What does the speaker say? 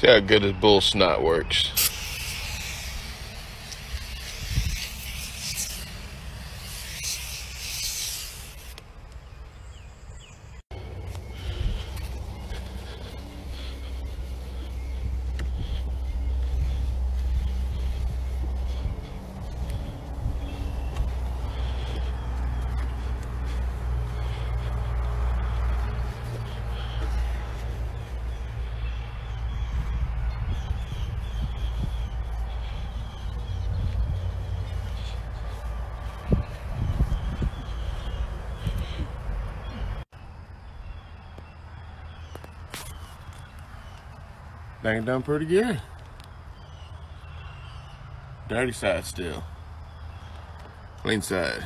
See how good his bull snot works. Bang done pretty good. Dirty side still. Clean side.